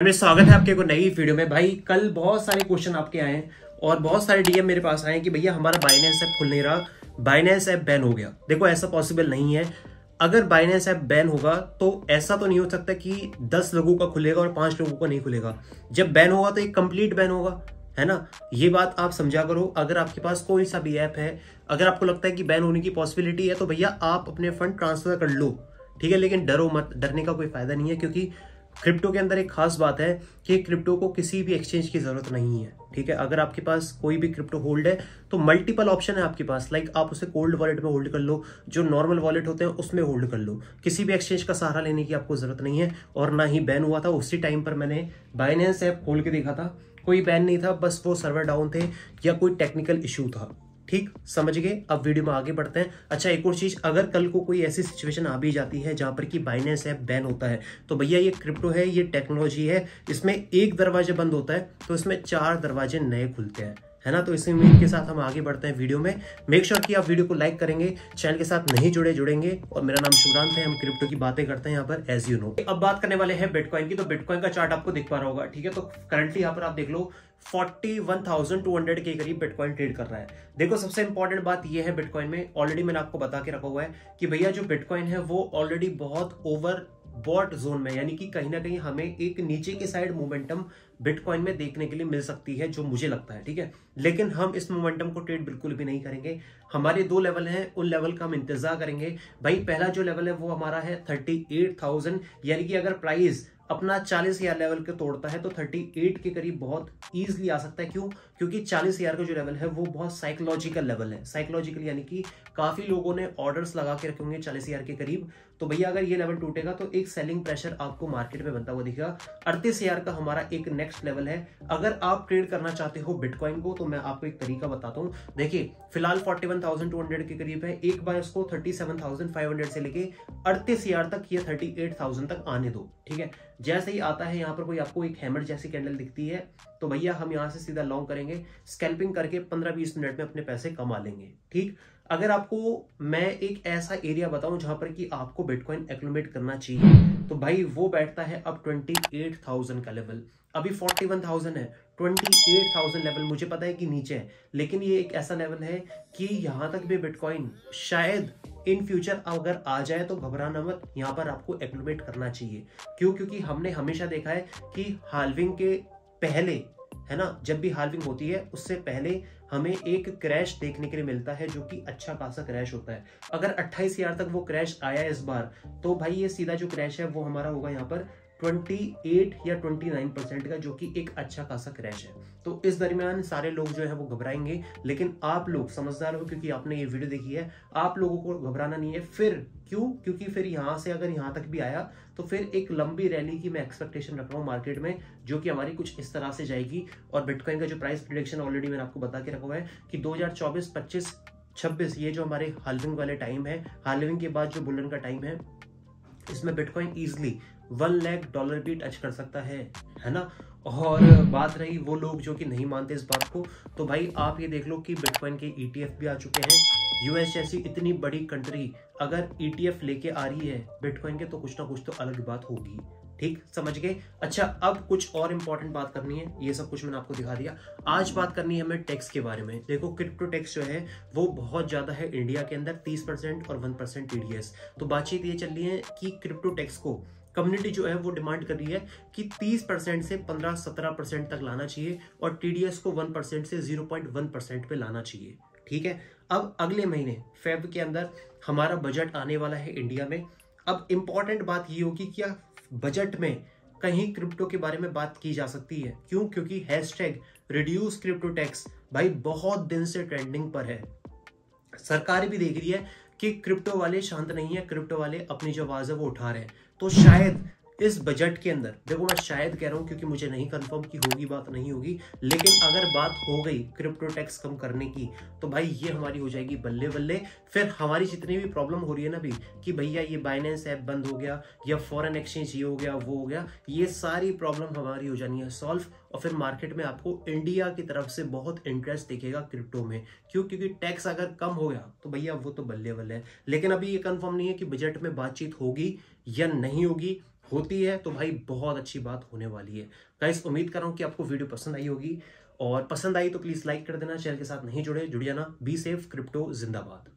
मेरे स्वागत है आपके को नई वीडियो में। भाई, कल बहुत सारे क्वेश्चन आपके आए हैं और बहुत सारे डीएम मेरे पास आए कि भैया हमारा बाइनेंस ऐप खुल नहीं रहा। बाइनेंस ऐप बैन हो गया। देखो, ऐसा पॉसिबल नहीं है। अगर बाइनेंस ऐप बैन होगा तो ऐसा तो नहीं हो सकता कि दस लोगों का खुलेगा और पाँच लोगों का नहीं खुलेगा। जब बैन होगा तो एक कंप्लीट बैन होगा, है ना? ये बात आप समझा करो। अगर आपके पास कोई सा भी ऐप है, अगर आपको लगता है कि बैन होने की पॉसिबिलिटी है तो भैया आप अपने फंड ट्रांसफ़र कर लो। ठीक है, लेकिन डरो मत। डरने का कोई फ़ायदा नहीं है, क्योंकि क्रिप्टो के अंदर एक खास बात है कि क्रिप्टो को किसी भी एक्सचेंज की ज़रूरत नहीं है, ठीक है? अगर आपके पास कोई भी क्रिप्टो होल्ड है तो मल्टीपल ऑप्शन है आपके पास। लाइक आप उसे कोल्ड वॉलेट में होल्ड कर लो, जो नॉर्मल वॉलेट होते हैं, उसमें होल्ड कर लो। किसी भी एक्सचेंज का सहारा लेने की आपको ज़रूरत नहीं है, और ना ही बैन हुआ था, उसी टाइम पर मैंने बाइनेंस ऐप खोल के देखा था। कोई बैन नहीं था, बस वो सर्वर डाउन थे, या कोई टेक्निकल इशू था। ठीक, समझ गए? अब वीडियो में आगे बढ़ते हैं। अच्छा एक और चीज़, अगर कल को कोई ऐसी सिचुएशन आ भी जाती है जहाँ पर कि बाइनेंस ऐप बैन होता है तो भैया ये क्रिप्टो है, ये टेक्नोलॉजी है, इसमें एक दरवाज़ा बंद होता है तो इसमें चार दरवाजे नए खुलते हैं। है ना? तो इसी उम्मीद के साथ हम आगे बढ़ते हैं वीडियो में। मेक श्योर कि आप वीडियो को लाइक करेंगे चैनल के साथ नहीं जुड़े जुड़ेंगे। और मेरा नाम शुभ्रांत है हम क्रिप्टो की बातें करते हैं यहाँ पर एज यू नो अब बात करने वाले हैं बिटकॉइन की तो बिटकॉइन का चार्ट आपको दिख पा रहा होगा ठीक है? तो करंटली यहाँ पर आप देख लो 41,200 के करीब बिटकॉइन ट्रेड कर रहा है। देखो सबसे इंपॉर्टेंट बात यह है बिटकॉइन में ऑलरेडी मैंने आपको बता के रखा हुआ है कि भैया जो बिटकॉइन है वो ऑलरेडी बहुत ओवर बॉट जोन में यानी कि कहीं ना कहीं हमें एक नीचे की साइड मोमेंटम बिटकॉइन में देखने के लिए मिल सकती है जो मुझे लगता है, ठीक है? लेकिन हम इस मोमेंटम को ट्रेड बिल्कुल भी नहीं करेंगे। हमारे दो लेवल हैं, उन लेवल का हम इंतज़ार करेंगे। भाई, पहला जो लेवल है, वो हमारा है थर्टी एट थाउज़ेंड यानी कि अगर प्राइस अपना चालीस हज़ार लेवल के तोड़ता है तो थर्टी एट के करीब बहुत ईजिली आ सकता है। क्यों? क्योंकि चालीस हज़ार का जो लेवल है, वो बहुत साइकोलॉजिकल लेवल है। साइकोलॉजिकल यानी कि काफ़ी लोगों ने ऑर्डर्स लगा के रखे होंगे चालीस हज़ार के करीब। तो भैया, अगर ये लेवल टूटेगा तो एक सेलिंग प्रेशर आपको मार्केट में बनता हुआ दिखेगा। अड़तीस हज़ार का हमारा एक नेक्स्ट लेवल है। अगर आप ट्रेड करना चाहते हो बिटकॉइन को तो मैं आपको एक तरीका बताता हूँ। देखिए फ़िलहाल forty one thousand two hundred के करीब है। एक बार इसको thirty seven thousand five hundred से लेके अड़तीस हज़ार तक ये थर्टी एट थाउज़ेंड तक आने दो ठीक है? जैसे ही आता है यहाँ पर कोई आपको एक हैमर जैसी कैंडल दिखती है तो भैया हम यहाँ से सीधा लॉन्ग करेंगे स्कैल्पिंग करके 15-20 मिनट में अपने पैसे कमा लेंगे ठीक? अगर आपको मैं एक ऐसा एरिया बताऊँ जहाँ पर कि आपको बिटकॉइन एक्लोमेट करना चाहिए तो भाई वो बैठता है अब 28,000 का लेवल अभी 41,000 है 28,000 लेवल मुझे पता है कि नीचे है लेकिन ये एक ऐसा लेवल है कि यहाँ तक भी बिटकॉइन शायद इन फ्यूचर अगर आ जाए तो घबराना मत यहाँ पर आपको एक्लोमेट करना चाहिए। क्यों? क्योंकि हमने हमेशा देखा है कि हालविंग के पहले है ना जब भी हार्विंग होती है उससे पहले हमें एक क्रैश देखने के लिए मिलता है जो कि अच्छा खासा क्रैश होता है। अगर अट्ठाईस हज़ार तक वो क्रैश आया इस बार तो भाई ये सीधा जो क्रैश है वो हमारा होगा यहाँ पर 28 या 29 परसेंट का, जो कि एक अच्छा खासा क्रैश है। तो इस दरमियान सारे लोग जो है वो घबराएँगे, लेकिन आप लोग समझदार हो, क्योंकि आपने ये वीडियो देखी है, आप लोगों को घबराना नहीं है। फिर क्यों? क्योंकि फिर यहाँ से अगर यहाँ तक भी आया तो फिर एक लंबी रैली की मैं एक्सपेक्टेशन रख रहा हूँ मार्केट में, जो कि हमारी कुछ इस तरह से जाएगी। और बिटकॉइन का जो प्राइस प्रिडिक्शन ऑलरेडी मैंने आपको बता के रखा हुआ है कि दो हज़ार चौबीस, पच्चीस, छब्बीस, ये जो हमारे हालविंग वाले टाइम है हालविंग के बाद जो बुलन का टाइम है इसमें bitcoin easily one lakh dollar भी टच कर सकता है है ना? और बात रही वो लोग जो कि नहीं मानते इस बात को तो भाई आप ये देख लो कि बिटकॉइन के ईटीएफ भी आ चुके हैं। यूएस जैसी इतनी बड़ी कंट्री अगर ईटीएफ लेके आ रही है बिटकॉइन के तो कुछ ना कुछ तो अलग बात होगी। ठीक? समझ गए? अच्छा अब कुछ और इंपॉर्टेंट बात करनी है। ये सब कुछ मैंने आपको दिखा दिया। आज बात करनी है हमें टैक्स के बारे में। देखो क्रिप्टो टैक्स जो है, वो बहुत ज़्यादा है इंडिया के अंदर, तीस परसेंट और वन परसेंट टीडीएस तो बातचीत ये चल रही है कि क्रिप्टो टैक्स को कम्युनिटी जो है, वो डिमांड कर रही है कि 30 परसेंट से 15-17 परसेंट तक लाना चाहिए और टीडीएस को 1 परसेंट से 0.1 परसेंट पे लाना चाहिए। ठीक है? अब अगले महीने फेब के अंदर, हमारा बजट आने वाला है इंडिया में। अब इंपॉर्टेंट बात ये होगी क्या बजट में कहीं क्रिप्टो के बारे में बात की जा सकती है? क्यों? क्योंकि हैशटैग रिड्यूस क्रिप्टो टैक्स भाई बहुत दिन से ट्रेंडिंग पर है। सरकार भी देख रही है कि क्रिप्टो वाले शांत नहीं है क्रिप्टो वाले अपनी जो आवाज़ है वो उठा रहे हैं। तो शायद इस बजट के अंदर। देखो, मैं शायद कह रहा हूँ, क्योंकि मुझे नहीं कंफर्म कि होगी बात, नहीं होगी, लेकिन अगर बात हो गई क्रिप्टो टैक्स कम करने की तो भाई ये हमारी हो जाएगी बल्ले बल्ले फिर हमारी जितनी भी प्रॉब्लम हो रही है ना भी कि भैया ये बाइनेंस ऐप बंद हो गया, या फॉरेन एक्सचेंज ये हो गया, वो हो गया, ये सारी प्रॉब्लम हमारी हो जानी है सॉल्व और फिर मार्केट में आपको इंडिया की तरफ़ से बहुत इंटरेस्ट दिखेगा क्रिप्टो में। क्यों? क्योंकि टैक्स अगर कम हो गया तो भैया वो तो बल्ले बल्ले है। लेकिन अभी ये कंफर्म नहीं है कि बजट में बातचीत होगी या नहीं होगी। होती है तो भाई बहुत अच्छी बात होने वाली है। गाइस उम्मीद कर रहा हूँ कि आपको वीडियो पसंद आई होगी। और पसंद आई तो प्लीज़ लाइक कर देना चैनल के साथ नहीं जुड़े। जुड़िया ना बी सेफ़ क्रिप्टो जिंदाबाद।